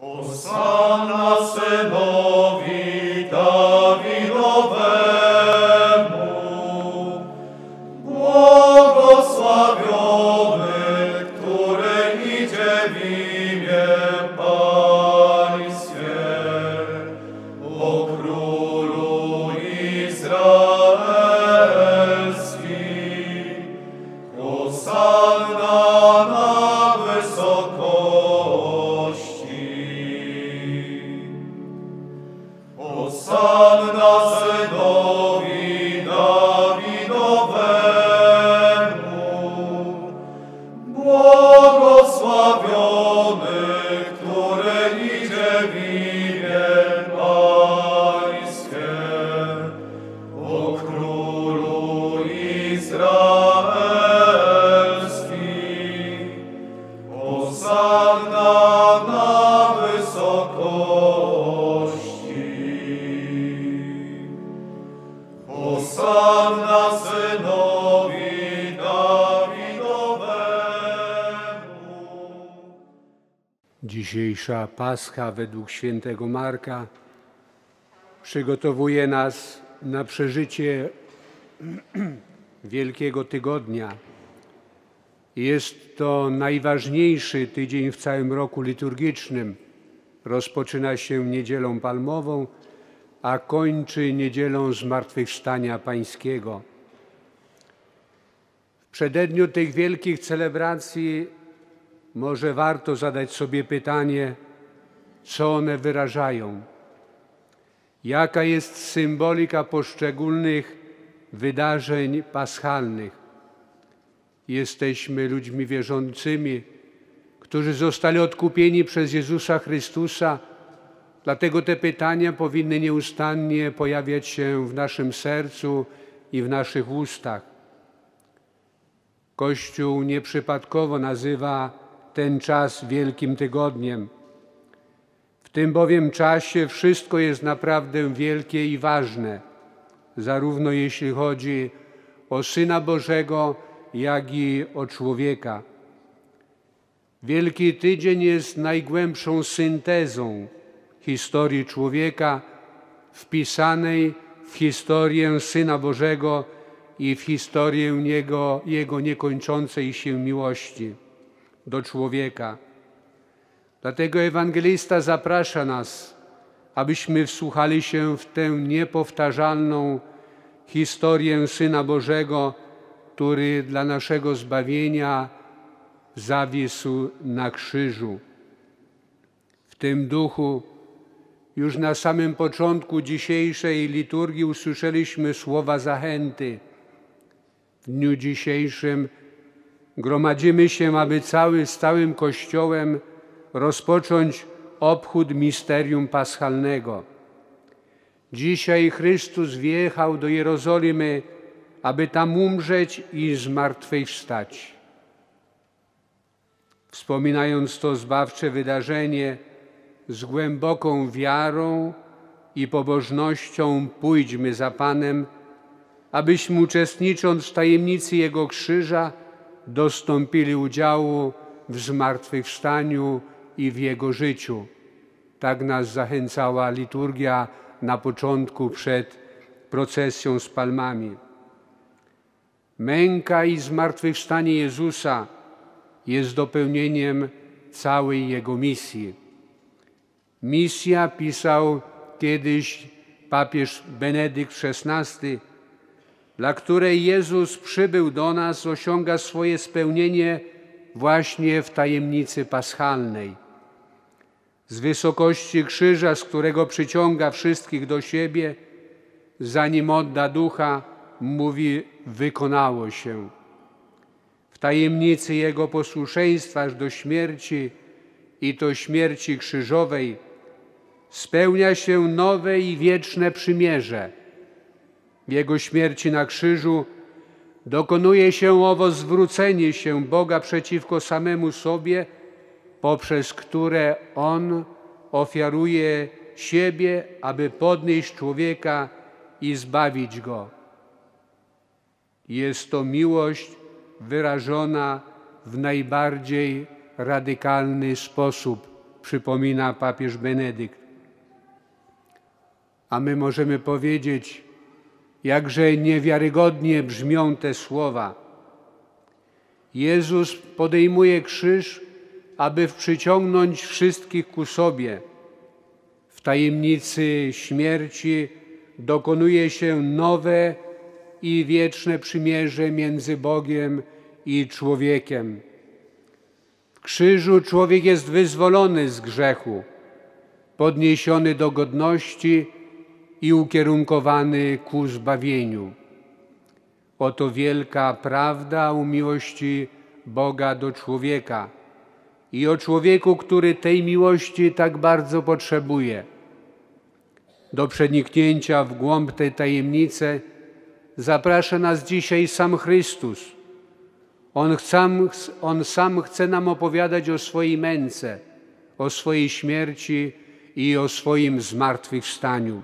O Sana Sema. Hosanna Dzisiejsza Pascha według świętego Marka przygotowuje nas na przeżycie Wielkiego Tygodnia. Jest to najważniejszy tydzień w całym roku liturgicznym. Rozpoczyna się niedzielą palmową, a kończy niedzielą Zmartwychwstania Pańskiego. W przededniu tych wielkich celebracji może warto zadać sobie pytanie, co one wyrażają. Jaka jest symbolika poszczególnych wydarzeń paschalnych? Jesteśmy ludźmi wierzącymi, którzy zostali odkupieni przez Jezusa Chrystusa, dlatego te pytania powinny nieustannie pojawiać się w naszym sercu i w naszych ustach. Kościół nieprzypadkowo nazywa ten czas Wielkim Tygodniem. W tym bowiem czasie wszystko jest naprawdę wielkie i ważne, zarówno jeśli chodzi o Syna Bożego, jak i o człowieka. Wielki Tydzień jest najgłębszą syntezą historii człowieka wpisanej w historię Syna Bożego i w historię Jego, Jego niekończącej się miłości do człowieka. Dlatego ewangelista zaprasza nas, abyśmy wsłuchali się w tę niepowtarzalną historię Syna Bożego, który dla naszego zbawienia zawisł na krzyżu. W tym duchu już na samym początku dzisiejszej liturgii usłyszeliśmy słowa zachęty. W dniu dzisiejszym gromadzimy się, aby cały z całym Kościołem rozpocząć obchód misterium paschalnego. Dzisiaj Chrystus wjechał do Jerozolimy, aby tam umrzeć i zmartwychwstać. Wspominając to zbawcze wydarzenie, z głęboką wiarą i pobożnością pójdźmy za Panem, abyśmy uczestnicząc w tajemnicy Jego krzyża, dostąpili udziału w zmartwychwstaniu i w Jego życiu. Tak nas zachęcała liturgia na początku przed procesją z palmami. Męka i zmartwychwstanie Jezusa jest dopełnieniem całej Jego misji. Misja pisał kiedyś papież Benedykt XVI, dla której Jezus przybył do nas, osiąga swoje spełnienie właśnie w tajemnicy paschalnej. Z wysokości krzyża, z którego przyciąga wszystkich do siebie, zanim odda ducha, mówi: Wykonało się. W tajemnicy Jego posłuszeństwa aż do śmierci i to śmierci krzyżowej spełnia się nowe i wieczne przymierze. W Jego śmierci na krzyżu dokonuje się owo zwrócenie się Boga przeciwko samemu sobie, poprzez które On ofiaruje siebie, aby podnieść człowieka i zbawić go. Jest to miłość wyrażona w najbardziej radykalny sposób przypomina papież Benedykt. A my możemy powiedzieć, jakże niewiarygodnie brzmią te słowa. Jezus podejmuje krzyż, aby przyciągnąć wszystkich ku sobie. W tajemnicy śmierci dokonuje się nowe i wieczne przymierze między Bogiem i człowiekiem. W krzyżu człowiek jest wyzwolony z grzechu, podniesiony do godności i ukierunkowany ku zbawieniu. Oto wielka prawda o miłości Boga do człowieka i o człowieku, który tej miłości tak bardzo potrzebuje. Do przeniknięcia w głąb tej tajemnicy zaprasza nas dzisiaj sam Chrystus. On sam, on sam chce nam opowiadać o swojej męce, o swojej śmierci i o swoim zmartwychwstaniu.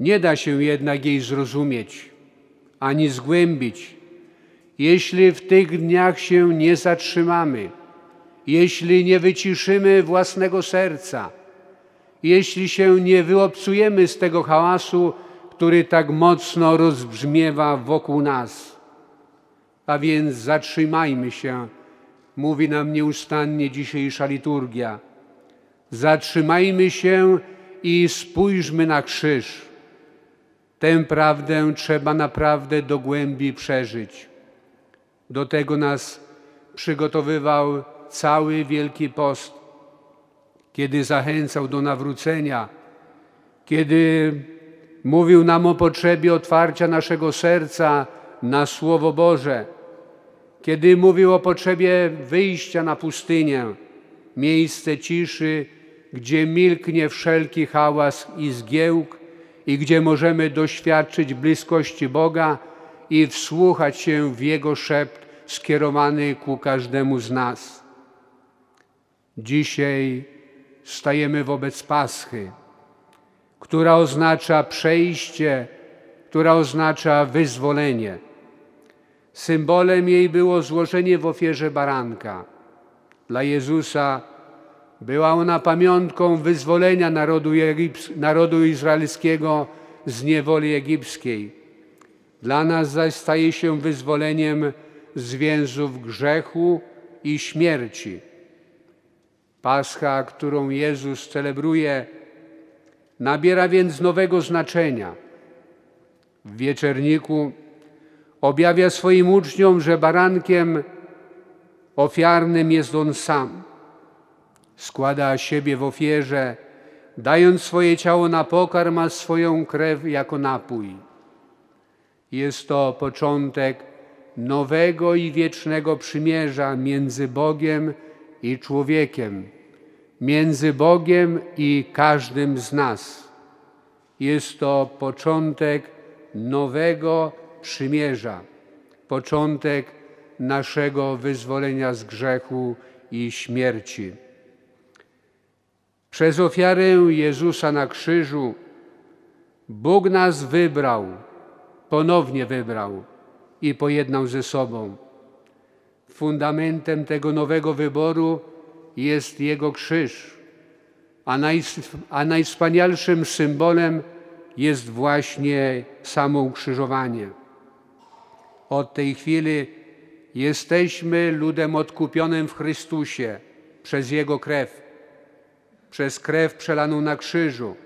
Nie da się jednak jej zrozumieć ani zgłębić, jeśli w tych dniach się nie zatrzymamy, jeśli nie wyciszymy własnego serca, jeśli się nie wyobcujemy z tego hałasu, który tak mocno rozbrzmiewa wokół nas. A więc zatrzymajmy się, mówi nam nieustannie dzisiejsza liturgia. Zatrzymajmy się i spójrzmy na krzyż. Tę prawdę trzeba naprawdę do głębi przeżyć. Do tego nas przygotowywał cały Wielki Post, kiedy zachęcał do nawrócenia, kiedy mówił nam o potrzebie otwarcia naszego serca na Słowo Boże, kiedy mówił o potrzebie wyjścia na pustynię, miejsce ciszy, gdzie milknie wszelki hałas i zgiełk, i gdzie możemy doświadczyć bliskości Boga i wsłuchać się w Jego szept skierowany ku każdemu z nas. Dzisiaj stajemy wobec Paschy, która oznacza przejście, która oznacza wyzwolenie. Symbolem jej było złożenie w ofierze baranka. Dla Jezusa była ona pamiątką wyzwolenia narodu, narodu izraelskiego z niewoli egipskiej. Dla nas zaś staje się wyzwoleniem z więzów grzechu i śmierci. Pascha, którą Jezus celebruje, nabiera więc nowego znaczenia. W wieczerniku objawia swoim uczniom, że barankiem ofiarnym jest On sam składa siebie w ofierze, dając swoje ciało na pokarm, a swoją krew jako napój. Jest to początek nowego i wiecznego przymierza między Bogiem i człowiekiem, między Bogiem i każdym z nas. Jest to początek nowego przymierza, początek naszego wyzwolenia z grzechu i śmierci. Przez ofiarę Jezusa na krzyżu Bóg nas wybrał, ponownie wybrał i pojednał ze sobą. Fundamentem tego nowego wyboru jest Jego krzyż, a, a najwspanialszym symbolem jest właśnie samo ukrzyżowanie. Od tej chwili jesteśmy ludem odkupionym w Chrystusie przez Jego krew przez krew przelaną na krzyżu.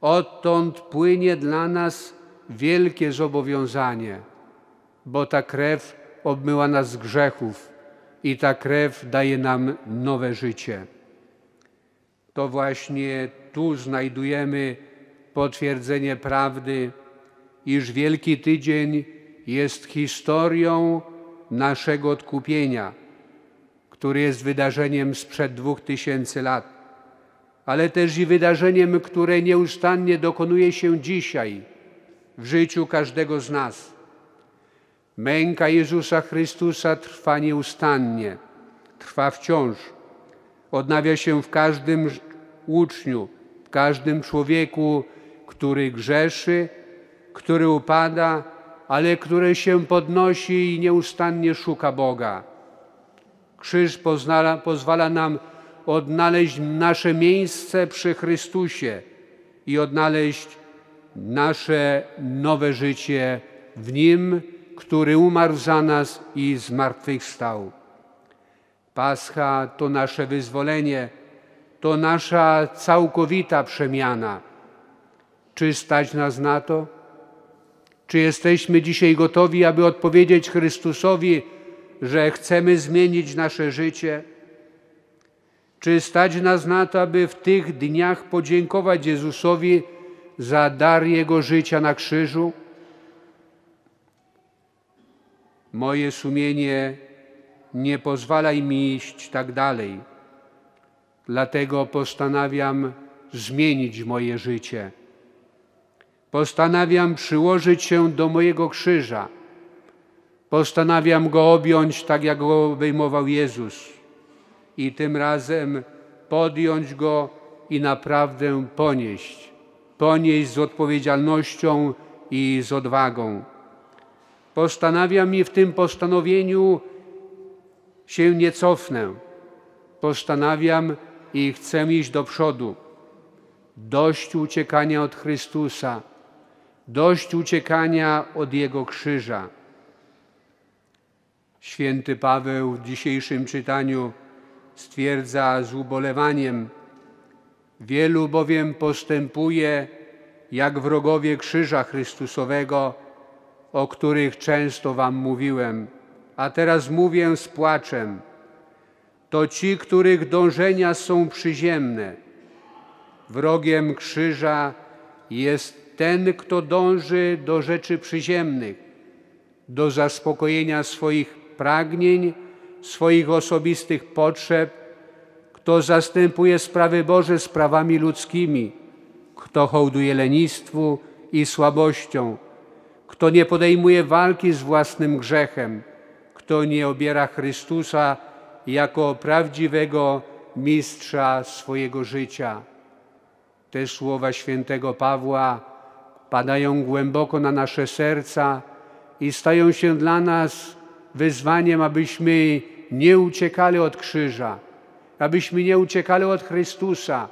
Odtąd płynie dla nas wielkie zobowiązanie, bo ta krew obmyła nas z grzechów i ta krew daje nam nowe życie. To właśnie tu znajdujemy potwierdzenie prawdy, iż Wielki Tydzień jest historią naszego odkupienia, który jest wydarzeniem sprzed dwóch tysięcy lat ale też i wydarzeniem, które nieustannie dokonuje się dzisiaj w życiu każdego z nas. Męka Jezusa Chrystusa trwa nieustannie, trwa wciąż, odnawia się w każdym uczniu, w każdym człowieku, który grzeszy, który upada, ale który się podnosi i nieustannie szuka Boga. Krzyż pozwala, pozwala nam odnaleźć nasze miejsce przy Chrystusie i odnaleźć nasze nowe życie w Nim, który umarł za nas i zmartwychwstał. Pascha to nasze wyzwolenie, to nasza całkowita przemiana. Czy stać nas na to? Czy jesteśmy dzisiaj gotowi, aby odpowiedzieć Chrystusowi, że chcemy zmienić nasze życie? Czy stać nas na to, aby w tych dniach podziękować Jezusowi za dar Jego życia na krzyżu? Moje sumienie nie pozwala mi iść tak dalej. Dlatego postanawiam zmienić moje życie. Postanawiam przyłożyć się do mojego krzyża. Postanawiam go objąć tak, jak go obejmował Jezus. I tym razem podjąć go i naprawdę ponieść. Ponieść z odpowiedzialnością i z odwagą. Postanawiam i w tym postanowieniu się nie cofnę. Postanawiam i chcę iść do przodu. Dość uciekania od Chrystusa, dość uciekania od Jego krzyża. Święty Paweł w dzisiejszym czytaniu stwierdza z ubolewaniem, wielu bowiem postępuje jak wrogowie krzyża Chrystusowego, o których często Wam mówiłem, a teraz mówię z płaczem. To ci, których dążenia są przyziemne. Wrogiem krzyża jest ten, kto dąży do rzeczy przyziemnych, do zaspokojenia swoich pragnień, swoich osobistych potrzeb, kto zastępuje sprawy Boże sprawami ludzkimi, kto hołduje lenistwu i słabością, kto nie podejmuje walki z własnym grzechem, kto nie obiera Chrystusa jako prawdziwego mistrza swojego życia. Te słowa świętego Pawła padają głęboko na nasze serca i stają się dla nas wyzwaniem, abyśmy nie uciekali od krzyża, abyśmy nie uciekali od Chrystusa,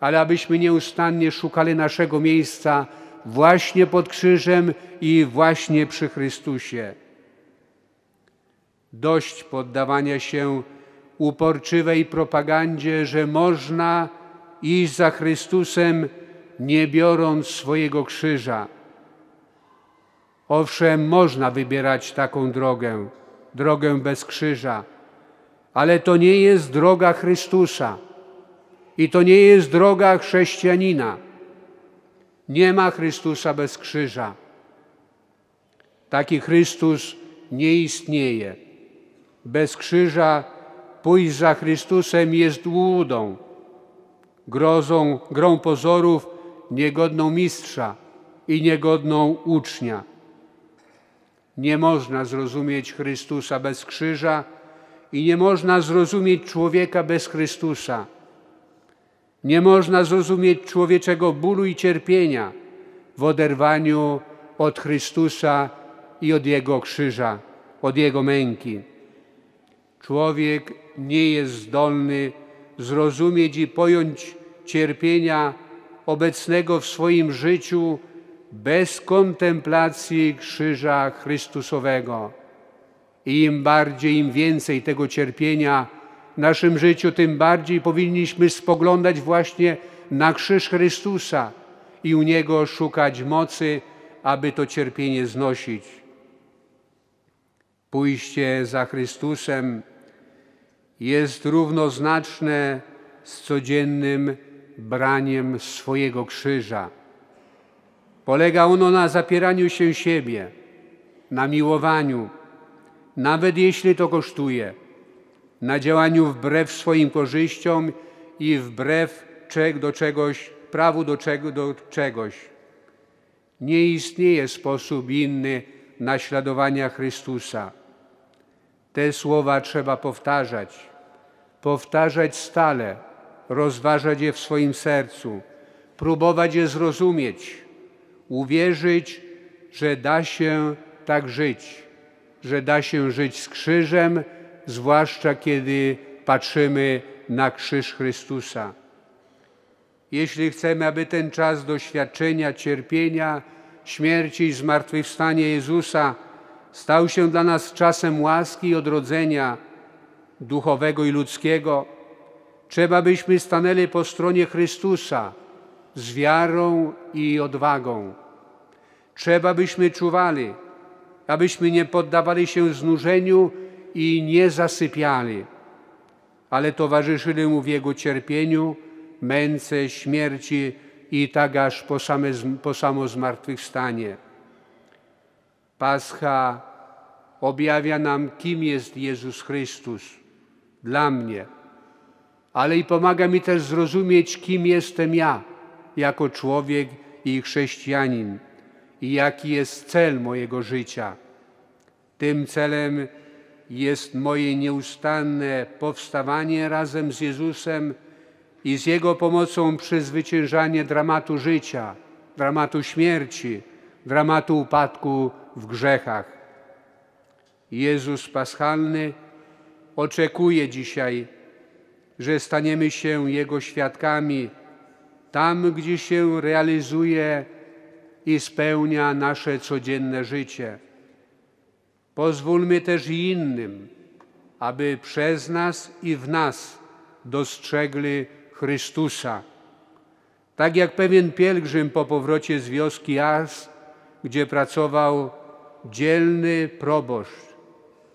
ale abyśmy nieustannie szukali naszego miejsca właśnie pod krzyżem i właśnie przy Chrystusie. Dość poddawania się uporczywej propagandzie, że można iść za Chrystusem, nie biorąc swojego krzyża. Owszem, można wybierać taką drogę, drogę bez krzyża, ale to nie jest droga Chrystusa i to nie jest droga chrześcijanina. Nie ma Chrystusa bez krzyża. Taki Chrystus nie istnieje. Bez krzyża pójść za Chrystusem jest łudą, grozą, grą pozorów, niegodną mistrza i niegodną ucznia. Nie można zrozumieć Chrystusa bez krzyża i nie można zrozumieć człowieka bez Chrystusa. Nie można zrozumieć człowieczego bólu i cierpienia w oderwaniu od Chrystusa i od Jego krzyża, od Jego męki. Człowiek nie jest zdolny zrozumieć i pojąć cierpienia obecnego w swoim życiu bez kontemplacji krzyża Chrystusowego. I im bardziej, im więcej tego cierpienia w naszym życiu, tym bardziej powinniśmy spoglądać właśnie na krzyż Chrystusa i u Niego szukać mocy, aby to cierpienie znosić. Pójście za Chrystusem jest równoznaczne z codziennym braniem swojego krzyża. Polega ono na zapieraniu się siebie, na miłowaniu, nawet jeśli to kosztuje, na działaniu wbrew swoim korzyściom i wbrew do czegoś, prawu do, do czegoś. Nie istnieje sposób inny naśladowania Chrystusa. Te słowa trzeba powtarzać, powtarzać stale, rozważać je w swoim sercu, próbować je zrozumieć, uwierzyć, że da się tak żyć, że da się żyć z krzyżem, zwłaszcza kiedy patrzymy na krzyż Chrystusa. Jeśli chcemy, aby ten czas doświadczenia, cierpienia, śmierci i zmartwychwstania Jezusa stał się dla nas czasem łaski i odrodzenia duchowego i ludzkiego, trzeba byśmy stanęli po stronie Chrystusa z wiarą i odwagą. Trzeba byśmy czuwali, abyśmy nie poddawali się znużeniu i nie zasypiali, ale towarzyszyli Mu w Jego cierpieniu, męce, śmierci i tak aż po, same, po samo zmartwychwstanie. Pascha objawia nam, kim jest Jezus Chrystus dla mnie, ale i pomaga mi też zrozumieć, kim jestem ja jako człowiek i chrześcijanin i jaki jest cel mojego życia. Tym celem jest moje nieustanne powstawanie razem z Jezusem i z Jego pomocą przezwyciężanie dramatu życia, dramatu śmierci, dramatu upadku w grzechach. Jezus Paschalny oczekuje dzisiaj, że staniemy się Jego świadkami tam, gdzie się realizuje i spełnia nasze codzienne życie. Pozwólmy też innym, aby przez nas i w nas dostrzegli Chrystusa. Tak jak pewien pielgrzym po powrocie z wioski Ars, gdzie pracował dzielny proboszcz,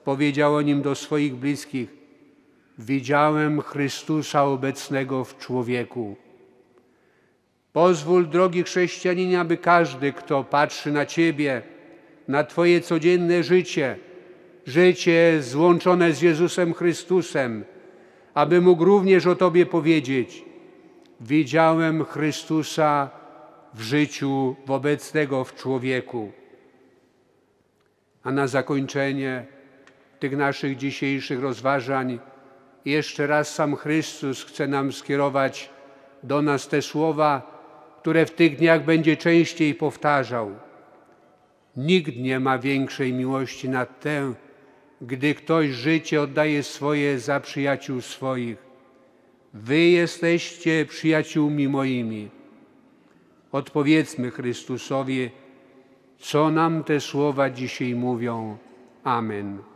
powiedział o nim do swoich bliskich: Widziałem Chrystusa obecnego w człowieku. Pozwól, drogi chrześcijaninie, aby każdy, kto patrzy na Ciebie, na Twoje codzienne życie, życie złączone z Jezusem Chrystusem, aby mógł również o Tobie powiedzieć: Widziałem Chrystusa w życiu obecnego w człowieku. A na zakończenie tych naszych dzisiejszych rozważań jeszcze raz sam Chrystus chce nam skierować do nas te słowa, które w tych dniach będzie częściej powtarzał. Nikt nie ma większej miłości nad tę, gdy ktoś życie oddaje swoje za przyjaciół swoich. Wy jesteście przyjaciółmi moimi. Odpowiedzmy Chrystusowi, co nam te słowa dzisiaj mówią. Amen.